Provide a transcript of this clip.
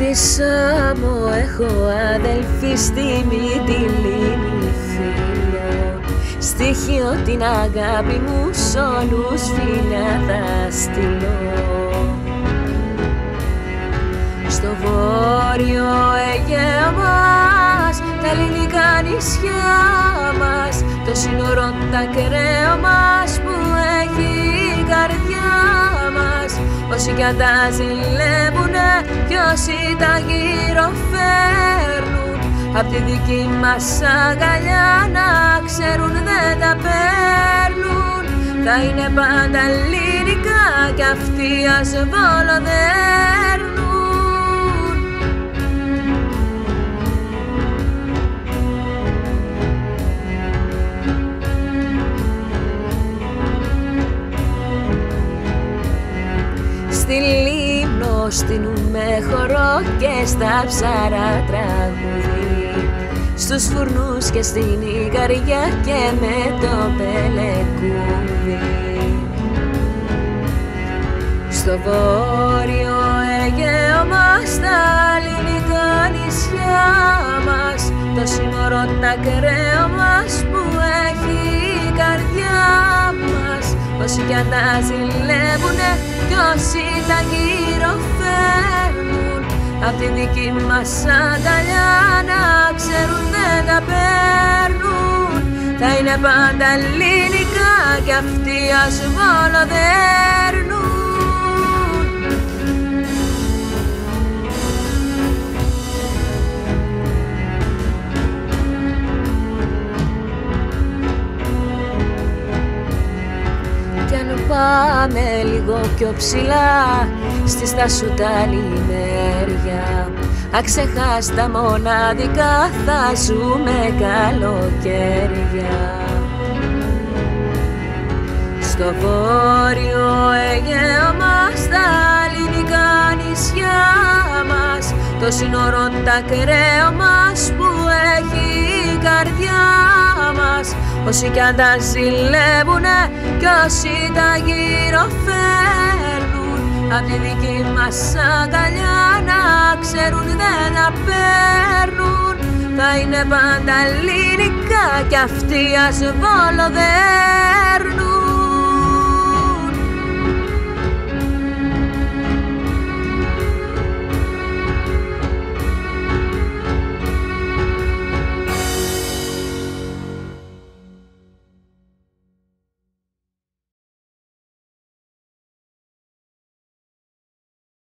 Μέλισσα μου έχω αδελφή στη Μυτιλίνη φίλο Στοιχείο την αγάπη μου σ' όλους φίλια θα στείλω. Στο βόρειο Αιγαίο μας, τα ελληνικά νησιά μας Το σύνορο τα κρέο μας που έχει η καρδιά μας. Όσοι κι αν τα ζηλεύουνε κι όσοι τα γυροφέρνουν Απ' τη δική μας αγκαλιά να ξέρουν δεν τα παίρνουν. Θα είναι πάντα ελληνικά κι αυτοί ας βολοδέρνουν Στη Λίμνο στείλουμε χορό και στα ψαρά τραγουδί Στους φουρνούς και στην Ιγαριά και με το πελεκούδι. Στο βόρειο Αιγαίο μας τα ελληνικά νησιά μας Το σύνορο τα κρέο Όσοι κι αν τα ζηλεύουνε κι όσοι τα γυροφέρνουν Απ' τη δική μας αγκαλιά να ξέρουν δεν τα παίρνουν. Θα είναι πάντα ελληνικά κι αυτοί ας βολοδέρνουν πάμε λίγο πιο ψηλά. Στη στάσου τα λιμέρια Αξεχάστα μοναδικά θα ζούμε καλοκαίρια. Στο βόρειο Αιγαίο μας τα ελληνικά νησιά μας. Το σύνορο τα κρέο μας που έχει η καρδιά μας Όσοι κι αν τα ζηλεύουνε κι όσοι τα γυροφέρνουν Απ' τη δική μας αγκαλιά να ξέρουν δεν τα παίρνουν. Θα είναι πάντα ελληνικά κι αυτοί ας βολοδέρνουν